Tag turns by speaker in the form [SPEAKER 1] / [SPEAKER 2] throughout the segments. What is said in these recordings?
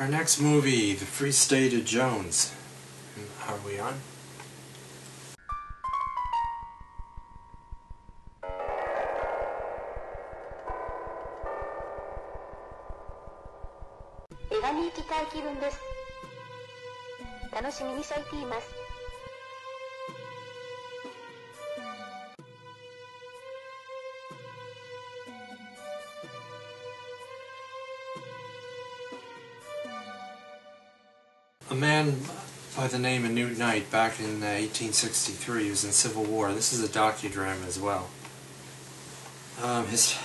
[SPEAKER 1] Our next movie, The Free State of Jones. Are we on? A man by the name of Newt Knight back in uh, 1863 he was in Civil War. This is a docudrama as well. Um, his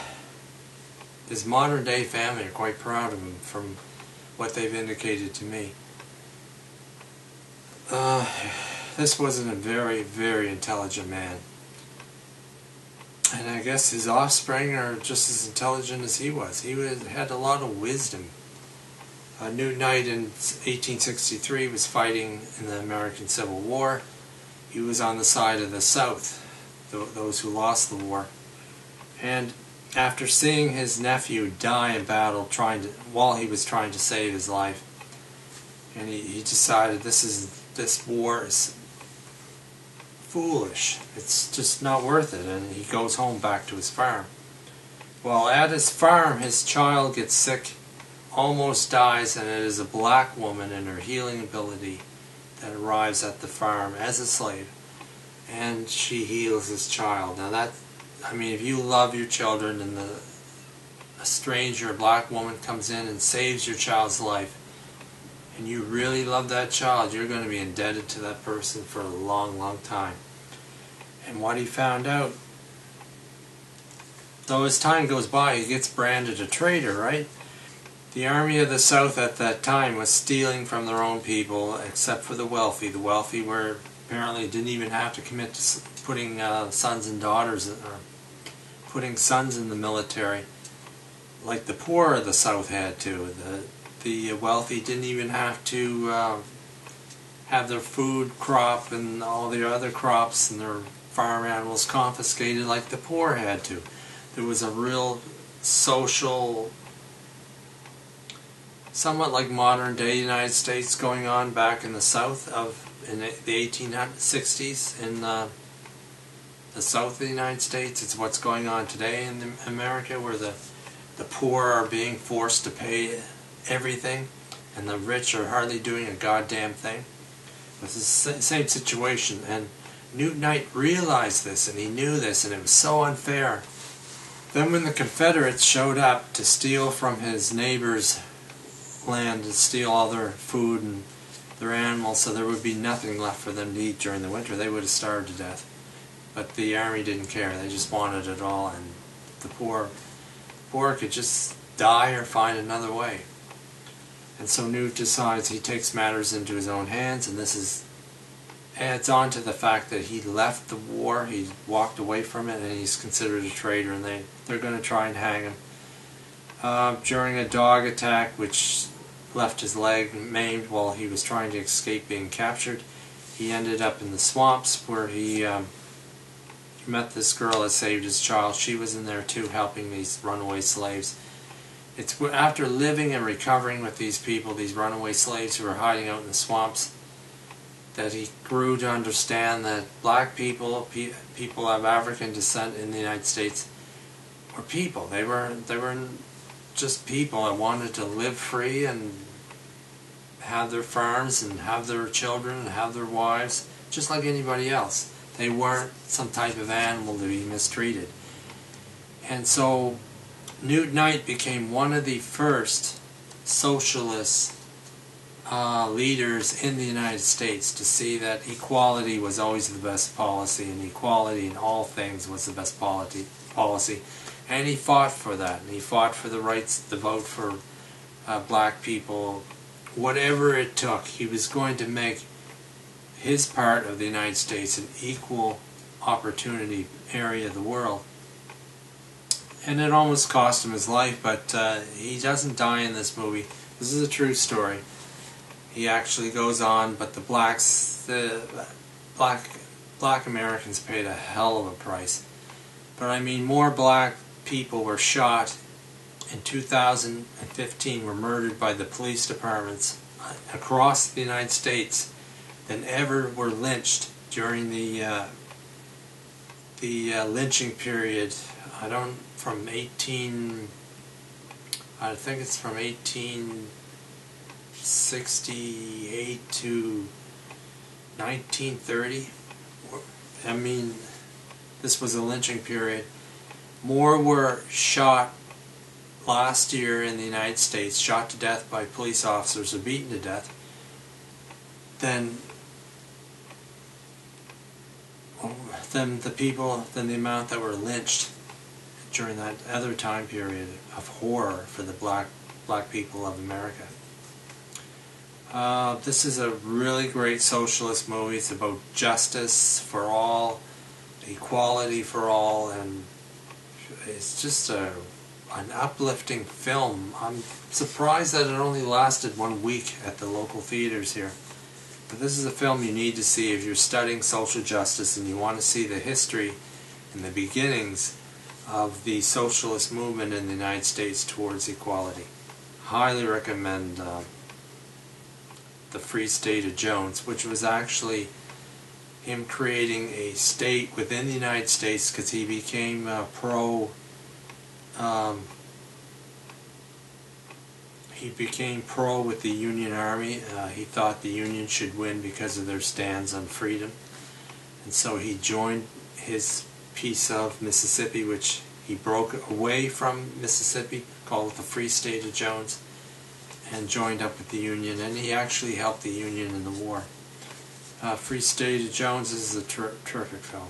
[SPEAKER 1] his modern day family are quite proud of him from what they've indicated to me. Uh, this wasn't a very, very intelligent man. And I guess his offspring are just as intelligent as he was. He was, had a lot of wisdom. Uh, Newt Knight in 1863 was fighting in the American Civil War. He was on the side of the South, those who lost the war. And after seeing his nephew die in battle trying to, while he was trying to save his life, and he, he decided this is this war is foolish. It's just not worth it, and he goes home back to his farm. Well, at his farm, his child gets sick, almost dies, and it is a black woman and her healing ability that arrives at the farm as a slave, and she heals his child. Now that, I mean, if you love your children and the a stranger, a black woman comes in and saves your child's life, and you really love that child, you're going to be indebted to that person for a long, long time. And what he found out, though as time goes by, he gets branded a traitor, right? The army of the South at that time was stealing from their own people, except for the wealthy. The wealthy were apparently didn't even have to commit to putting uh, sons and daughters, or putting sons in the military, like the poor of the South had to. The the wealthy didn't even have to uh, have their food crop and all the other crops and their farm animals confiscated like the poor had to. There was a real social, somewhat like modern day United States going on back in the south of in the 1860s in uh, the south of the United States. It's what's going on today in America where the the poor are being forced to pay everything, and the rich are hardly doing a goddamn thing. It's the same situation, and Newt Knight realized this, and he knew this, and it was so unfair. Then when the Confederates showed up to steal from his neighbor's land, to steal all their food and their animals, so there would be nothing left for them to eat during the winter, they would have starved to death. But the army didn't care, they just wanted it all, and the poor, poor could just die or find another way. And so Newt decides he takes matters into his own hands, and this is adds on to the fact that he left the war, he walked away from it, and he's considered a traitor, and they, they're going to try and hang him. Uh, during a dog attack, which left his leg maimed while he was trying to escape being captured, he ended up in the swamps where he um, met this girl that saved his child. She was in there too, helping these runaway slaves. It's after living and recovering with these people, these runaway slaves who were hiding out in the swamps, that he grew to understand that black people, pe people of African descent in the United States, were people. They were they were just people that wanted to live free and have their farms and have their children and have their wives, just like anybody else. They weren't some type of animal to be mistreated. And so Newt Knight became one of the first socialist uh, leaders in the United States to see that equality was always the best policy and equality in all things was the best policy. policy. And he fought for that. And he fought for the rights to vote for uh, black people. Whatever it took, he was going to make his part of the United States an equal opportunity area of the world and it almost cost him his life, but uh, he doesn't die in this movie. This is a true story. He actually goes on, but the blacks, the black black Americans paid a hell of a price. But I mean, more black people were shot in 2015 were murdered by the police departments across the United States than ever were lynched during the uh, the uh, lynching period. I don't from 18. I think it's from 1868 to 1930. I mean, this was a lynching period. More were shot last year in the United States, shot to death by police officers or beaten to death, than than the people than the amount that were lynched during that other time period of horror for the black black people of America. Uh, this is a really great socialist movie. It's about justice for all, equality for all, and it's just a an uplifting film. I'm surprised that it only lasted one week at the local theaters here. But this is a film you need to see if you're studying social justice and you want to see the history and the beginnings of the socialist movement in the United States towards equality. Highly recommend uh, The Free State of Jones, which was actually him creating a state within the United States because he became uh, pro um, he became pro with the Union Army. Uh, he thought the Union should win because of their stands on freedom. And so he joined his piece of Mississippi, which he broke away from Mississippi, called it the Free State of Jones, and joined up with the Union. And he actually helped the Union in the war. Uh, Free State of Jones is a ter terrific film.